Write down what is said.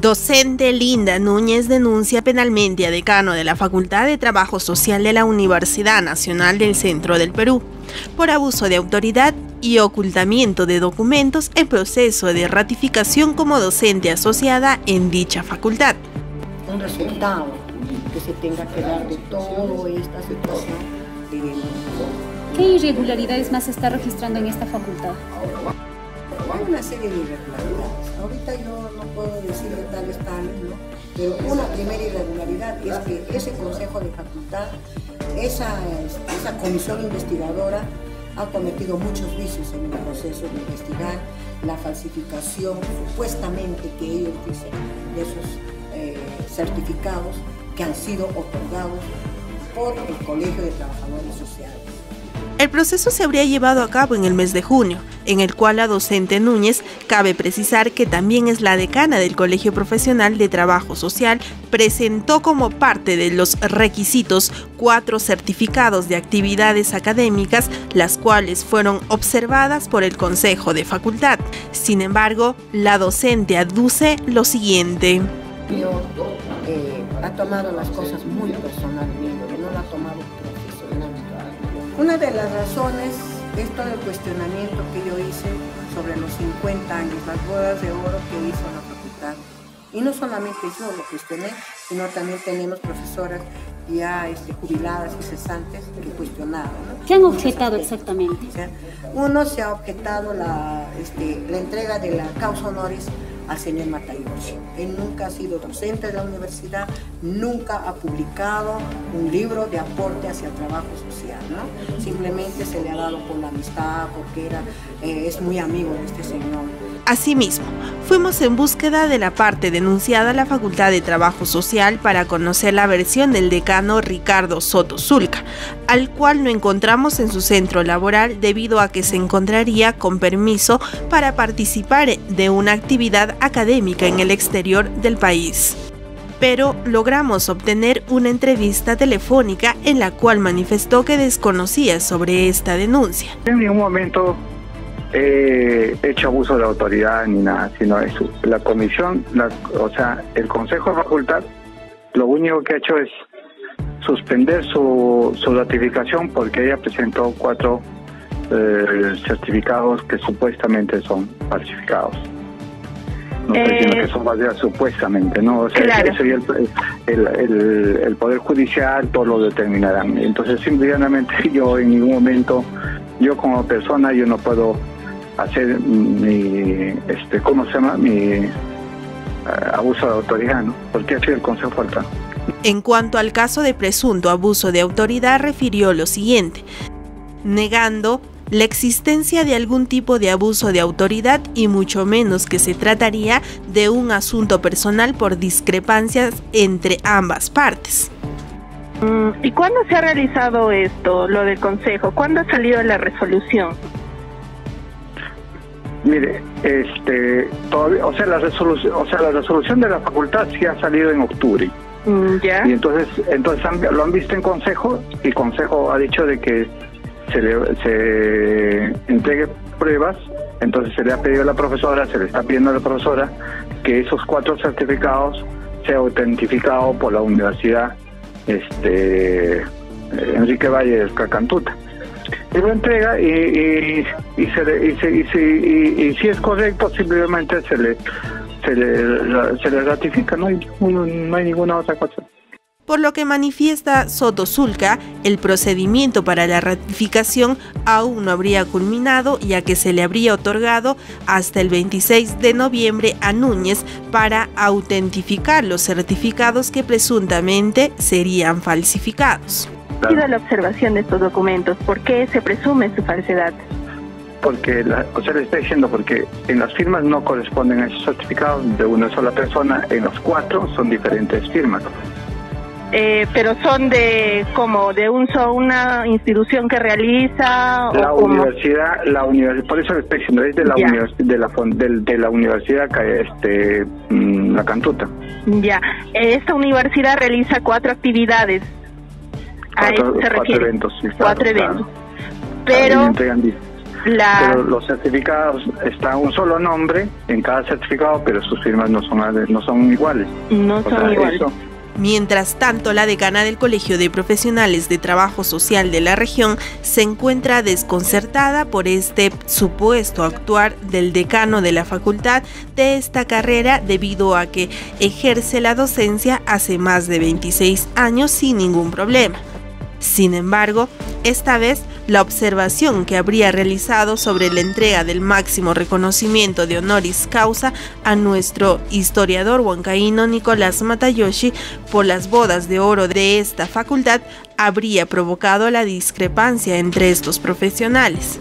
Docente Linda Núñez denuncia penalmente a decano de la Facultad de Trabajo Social de la Universidad Nacional del Centro del Perú por abuso de autoridad y ocultamiento de documentos en proceso de ratificación como docente asociada en dicha facultad. Un resultado que se tenga que dar de toda esta situación ¿Qué irregularidades más se está registrando en esta facultad? Hay una serie de irregularidades. Ahorita yo no puedo decir de tales tales, ¿no? Pero una primera irregularidad es que ese consejo de facultad, esa, esa comisión investigadora, ha cometido muchos vicios en el proceso de investigar la falsificación supuestamente que ellos dicen de esos eh, certificados que han sido otorgados por el Colegio de Trabajadores Sociales. El proceso se habría llevado a cabo en el mes de junio, en el cual la docente Núñez, cabe precisar que también es la decana del Colegio Profesional de Trabajo Social, presentó como parte de los requisitos cuatro certificados de actividades académicas, las cuales fueron observadas por el Consejo de Facultad. Sin embargo, la docente aduce lo siguiente. Eh, ha tomado las cosas muy personalmente, no la ha tomado. Una de las razones es todo el cuestionamiento que yo hice sobre los 50 años, las bodas de oro que hizo la facultad. Y no solamente yo lo cuestioné, sino también tenemos profesoras ya este, jubiladas y cesantes que cuestionaron. ¿Qué han objetado exactamente? Uno se ha objetado la, este, la entrega de la causa honoris al señor Matayoshi. Él nunca ha sido docente de la universidad, nunca ha publicado un libro de aporte hacia el trabajo social, ¿no? Simplemente se le ha dado por la amistad, porque era, eh, es muy amigo de este señor. Asimismo, fuimos en búsqueda de la parte denunciada a la Facultad de Trabajo Social para conocer la versión del decano Ricardo Soto Zulca, al cual no encontramos en su centro laboral debido a que se encontraría con permiso para participar de una actividad académica en el exterior del país. Pero logramos obtener una entrevista telefónica en la cual manifestó que desconocía sobre esta denuncia. En ningún momento he hecho abuso de autoridad ni nada, sino eso. La comisión, o sea, el Consejo de Facultad, lo único que ha hecho es suspender su, su ratificación porque ella presentó cuatro eh, certificados que supuestamente son falsificados. No estoy diciendo que son falsificados supuestamente, ¿no? O sea, eso y el, el, el, Poder Judicial todo lo determinarán. Entonces, simplemente yo en ningún momento, yo como persona, yo no puedo hacer mi, este, ¿cómo se llama? Mi eh, abuso de autoridad, ¿no? Porque así el Consejo falta. En cuanto al caso de presunto abuso de autoridad, refirió lo siguiente, negando la existencia de algún tipo de abuso de autoridad y mucho menos que se trataría de un asunto personal por discrepancias entre ambas partes. Mm, ¿Y cuándo se ha realizado esto, lo del Consejo? ¿Cuándo ha salido la resolución? Mire, este, todavía, o sea, la resolución, o sea, la resolución de la facultad sí ha salido en octubre. Mm, ¿Ya? Y entonces, entonces lo han visto en consejo y consejo ha dicho de que se le se entregue pruebas. Entonces se le ha pedido a la profesora, se le está pidiendo a la profesora que esos cuatro certificados sea autentificado por la universidad, este, Enrique Valle del Cacantuta y lo entrega y, y, si es correcto simplemente se le se le, se le ratifica no hay, no hay ninguna otra cosa. Por lo que manifiesta Soto Zulca, el procedimiento para la ratificación aún no habría culminado ya que se le habría otorgado hasta el 26 de noviembre a Núñez para autentificar los certificados que presuntamente serían falsificados ha sido la observación de estos documentos? ¿Por qué se presume su falsedad? Porque, la, o sea, le está diciendo, porque en las firmas no corresponden a esos certificados de una sola persona, en los cuatro son diferentes firmas. Eh, pero son de como de un una institución que realiza la universidad la universidad por eso le estoy diciendo es de la de la de, la universidad este mm, la cantuta. Ya. Esta universidad realiza cuatro actividades cuatro, eventos. cuatro eventos. Pero, Pero los certificados está un solo nombre en cada certificado, pero sus firmas no son no son iguales. No son iguales. Mientras tanto, la decana del Colegio de Profesionales de Trabajo Social de la región se encuentra desconcertada por este supuesto actuar del decano de la facultad de esta carrera debido a que ejerce la docencia hace más de 26 años sin ningún problema. Sin embargo, esta vez la observación que habría realizado sobre la entrega del máximo reconocimiento de honoris causa a nuestro historiador huancaíno Nicolás Matayoshi por las bodas de oro de esta facultad habría provocado la discrepancia entre estos profesionales.